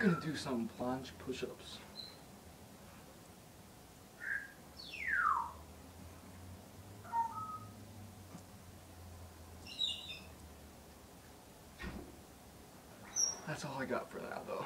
gonna do some planche push-ups. That's all I got for now, though.